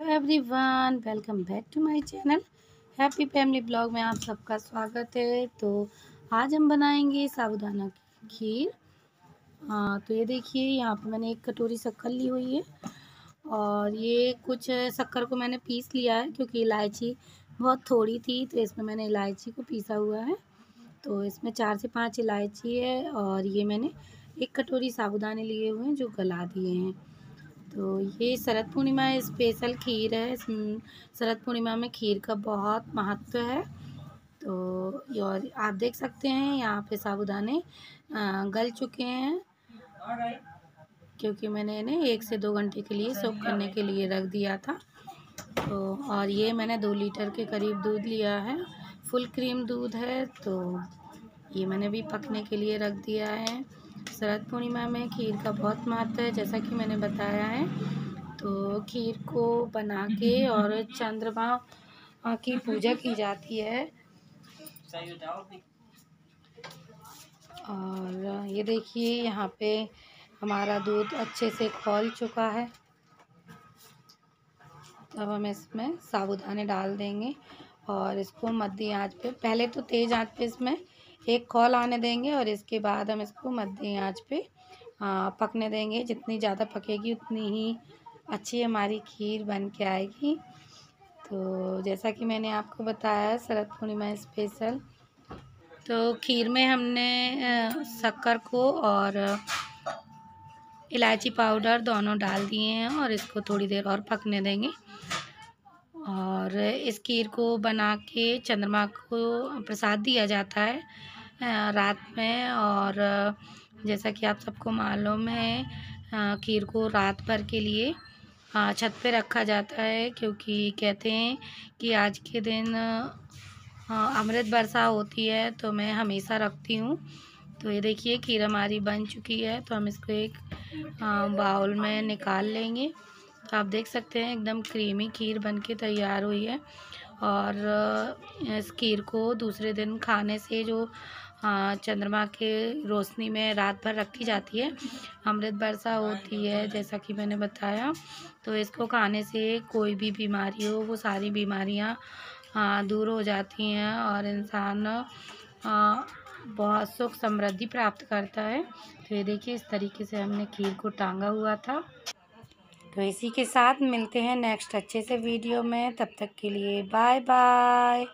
Everyone welcome back to my channel happy family blog में आप सबका स्वागत है। तो आज हम बनाएँगे साबुदाना की खीर। हाँ तो ये देखिए, यहाँ पे मैंने एक कटोरी शक्कर ली हुई है। और ये कुछ शक्कर को मैंने पीस लिया है, क्योंकि इलायची बहुत थोड़ी थी तो इसमें मैंने इलायची को पीसा हुआ है। तो इसमें चार से पाँच इलायची है, और ये मैंने एक कटोरी साबुदाने लिए हुए हैं, जो गला दिए हैं। तो ये शरद पूर्णिमा स्पेशल खीर है। शरद पूर्णिमा में खीर का बहुत महत्व है। तो और आप देख सकते हैं, यहाँ पे साबुदाने गल चुके हैं। क्योंकि मैंने इन्हें एक से दो घंटे के लिए सोख करने के लिए रख दिया था। तो और ये मैंने दो लीटर के करीब दूध लिया है। फुल क्रीम दूध है तो ये मैंने भी पकने के लिए रख दिया है। शरद पूर्णिमा में खीर का बहुत महत्व है, जैसा कि मैंने बताया है। तो खीर को बना के और चंद्रमा की पूजा की जाती है। और ये देखिए, यहाँ पे हमारा दूध अच्छे से खोल चुका है। अब हम इसमें साबुदाने डाल देंगे। और इसको मध्य आँच पे, पहले तो तेज़ आँच पे इसमें एक कॉल आने देंगे और इसके बाद हम इसको मध्य आँच पे पकने देंगे। जितनी ज़्यादा पकेगी, उतनी ही अच्छी हमारी खीर बन के आएगी। तो जैसा कि मैंने आपको बताया, शरद पूर्णिमा स्पेशल तो खीर में हमने शक्कर को और इलायची पाउडर दोनों डाल दिए हैं और इसको थोड़ी देर और पकने देंगे। और इस खीर को बना के चंद्रमा को प्रसाद दिया जाता है रात में। और जैसा कि आप सबको मालूम है खीर को रात भर के लिए छत पे रखा जाता है क्योंकि कहते हैं कि आज के दिन अमृत वर्षा होती है तो मैं हमेशा रखती हूँ। तो ये देखिए, खीर हमारी बन चुकी है तो हम इसको एक बाउल में निकाल लेंगे। तो आप देख सकते हैं, एकदम क्रीमी खीर बन के तैयार हुई है। और इस खीर को दूसरे दिन खाने से जो चंद्रमा के रोशनी में रात भर रखी जाती है, अमृत वर्षा होती है, जैसा कि मैंने बताया। तो इसको खाने से कोई भी बीमारी हो, वो सारी बीमारियाँ दूर हो जाती हैं और इंसान बहुत सुख समृद्धि प्राप्त करता है। तो ये देखिए, इस तरीके से हमने खीर को टांगा हुआ था। तो इसी के साथ मिलते हैं नेक्स्ट अच्छे से वीडियो में, तब तक के लिए बाय बाय